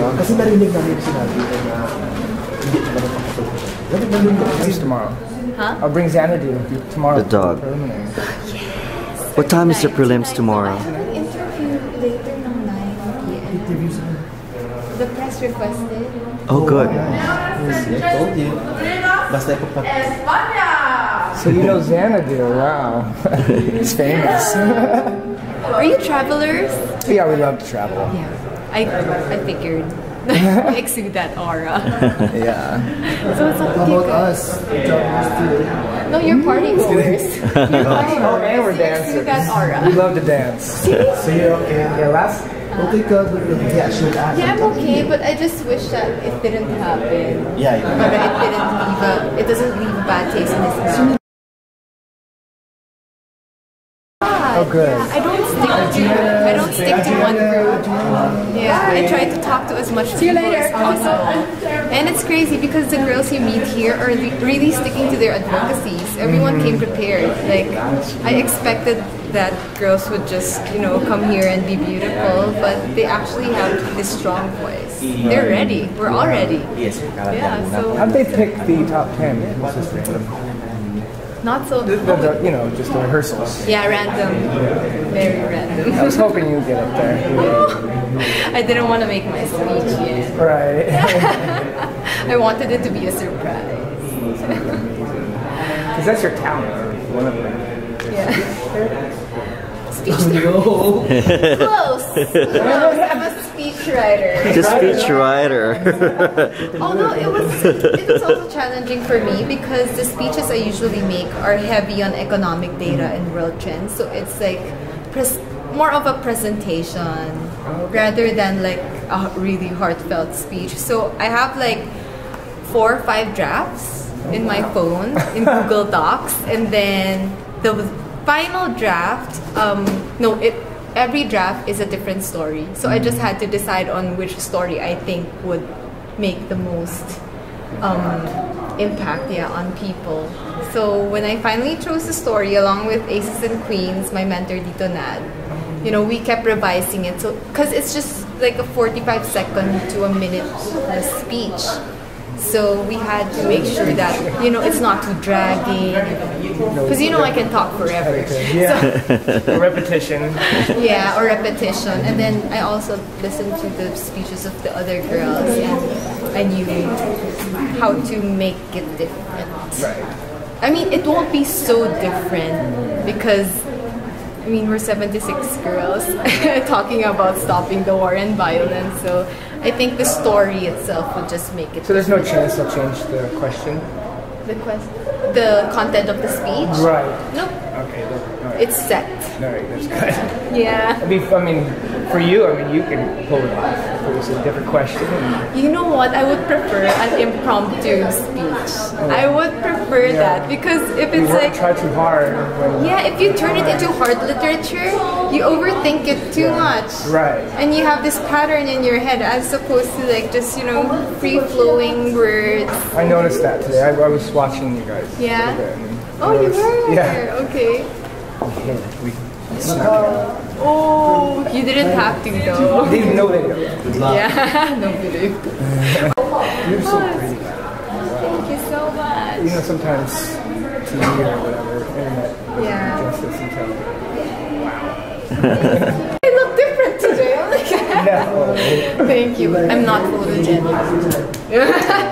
Kasi narinig namin sinabi ko na hindi talaga pakatulog. Narinig namin ko. Who's tomorrow? Huh? I'll bring Xanadu tomorrow. The dog. Preliminary. What time is the prelims tomorrow? Interview later ng 9 p.m. The press requested. Oh, good. I told you. Basta ipapap... So you know Xanadu, wow. He's famous. Are you travelers? yeah, we love to travel. Yeah. I I figured. I exude that aura. Yeah. So it's up How to you about guys. us? Travelers too. No, you're party goers. Oh, and we're Exude that dancers. aura. We love to dance. So you're okay? Yeah, last Okay ka? Yeah, should. Yeah, I'm okay, but I just wish that it didn't happen. Yeah, yeah. But it didn't leave a, it doesn't leave a bad taste in his mouth. Oh, good. Yeah, I don't stick to I don't stick to one group. Yeah, I try to talk to as much people as possible. And it's crazy because the girls you meet here are really sticking to their advocacies. Everyone came prepared. Like I expected that girls would just, you know, come here and be beautiful, but they actually have this strong voice. They're ready. We're all ready. Yes, Yeah, so How'd they pick the top 10 consistently? Not so The, the, the, you know, just the rehearsals. Yeah, random. Very random. I was hoping you'd get up there. I didn't want to make my speech yet. Right. I wanted it to be a surprise. Because that's your talent, or one of them. Yeah. Speech Close. Close. I'm speech writer. The speech writer. Although it was it was also challenging for me because the speeches I usually make are heavy on economic data and world trends. So it's like pres- more of a presentation rather than like a really heartfelt speech. So I have like four or five drafts in my phone in Google Docs, and then the final draft. Um, no, it every draft is a different story. So I just had to decide on which story I think would make the most um, impact, yeah, on people. So when I finally chose the story, along with Aces and Queens, my mentor Dito Nad, you know, we kept revising it. So because it's just like a 45 second to a minute speech. So we had to make sure that you know it's not too dragging, because you know I can talk forever. Yeah. repetition. Yeah, or repetition. And then I also listened to the speeches of the other girls and I knew how to make it different. Right. I mean, it won't be so different because, I mean, we're 76 girls talking about stopping the war and violence. So I think the story itself would just make it So there's no chance they'll change the question? The, quest- the content of the speech? Right. Nope. Okay, look. All right. It's set. All right, that's good. Yeah. I mean, I mean, for you, I mean, you can pull it off. If it was a different question. You know what? I would prefer an impromptu speech. Oh. I would prefer that because if it's like try too hard. Yeah, if you turn it into hard literature, you overthink it too much. Right. And you have this pattern in your head as opposed to like just, you know, free flowing words. I noticed that today. I, I was watching you guys. Yeah? a bit, and Oh, you were? Yeah. Okay. We, Oh, you didn't have to though. they didn't know they did. Yeah, no believe. You're so pretty. Thank you so much. You know, sometimes TV or whatever, internet, doesn't Yeah. justice until. I look different today. Oh my God. No. Thank you. I'm not photogenic.